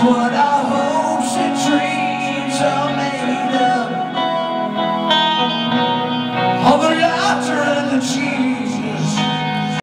what I